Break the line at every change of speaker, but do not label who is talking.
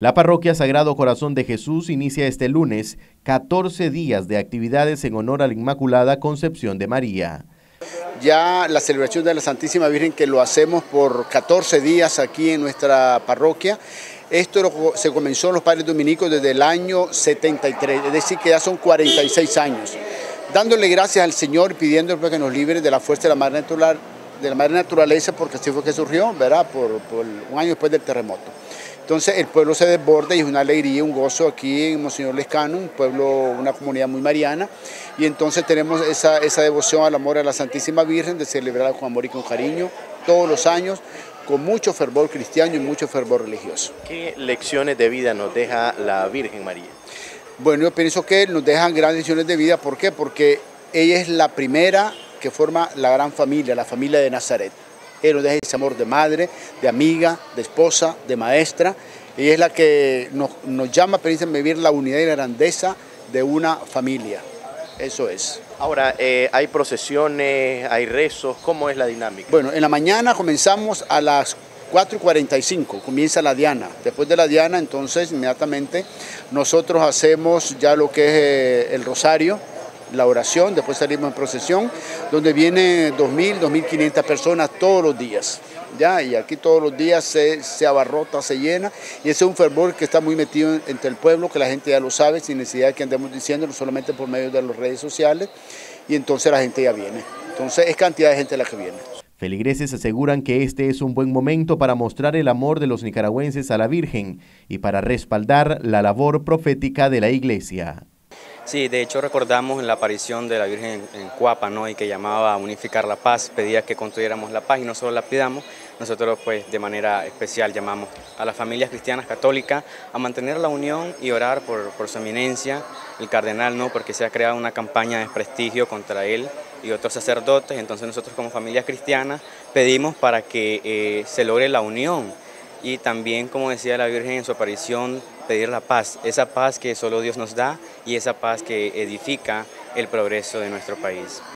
La parroquia Sagrado Corazón de Jesús inicia este lunes 14 días de actividades en honor a la Inmaculada Concepción de María.
Ya la celebración de la Santísima Virgen que lo hacemos por 14 días aquí en nuestra parroquia. Esto se comenzó en los padres dominicos desde el año 73, es decir que ya son 46 años. Dándole gracias al Señor, pidiéndole que nos libre de la fuerza de la madre, natural, de la madre naturaleza, porque así fue que surgió, ¿verdad? Por, por un año después del terremoto. Entonces el pueblo se desborda y es una alegría, un gozo aquí en Monseñor Lescano, un pueblo, una comunidad muy mariana. Y entonces tenemos esa, esa devoción al amor a la Santísima Virgen de celebrar con amor y con cariño todos los años con mucho fervor cristiano y mucho fervor religioso.
¿Qué lecciones de vida nos deja la Virgen María?
Bueno, yo pienso que nos dejan grandes lecciones de vida. ¿Por qué? Porque ella es la primera que forma la gran familia, la familia de Nazaret. Él nos deja ese amor de madre, de amiga, de esposa, de maestra. Y es la que nos, llama a vivir la unidad y la grandeza de una familia. Eso es.
Ahora, eh, hay procesiones, hay rezos, ¿cómo es la dinámica?
Bueno, en la mañana comenzamos a las 4.45, comienza la diana. Después de la diana, entonces, inmediatamente, nosotros hacemos ya lo que es eh, el rosario, la oración, después salimos en procesión, donde vienen 2.000, 2.500 personas todos los días. ¿ya? Y aquí todos los días se, se, abarrota, se llena, y ese es un fervor que está muy metido entre el pueblo, que la gente ya lo sabe, sin necesidad de que andemos diciéndolo, solamente por medio de las redes sociales, y entonces la gente ya viene. Entonces es cantidad de gente la que viene.
Feligreses aseguran que este es un buen momento para mostrar el amor de los nicaragüenses a la Virgen y para respaldar la labor profética de la Iglesia.
Sí, de hecho recordamos la aparición de la Virgen en Cuapa, ¿no? Y que llamaba a unificar la paz, pedía que construyéramos la paz y no solo la pidamos, nosotros pues de manera especial llamamos a las familias cristianas católicas a mantener la unión y orar por, su eminencia, el cardenal, ¿no? Porque se ha creado una campaña de desprestigio contra él y otros sacerdotes, entonces nosotros como familia cristiana pedimos para que eh, se logre la unión y también, como decía la Virgen en su aparición, pedir la paz, esa paz que solo Dios nos da y esa paz que edifica el progreso de nuestro país.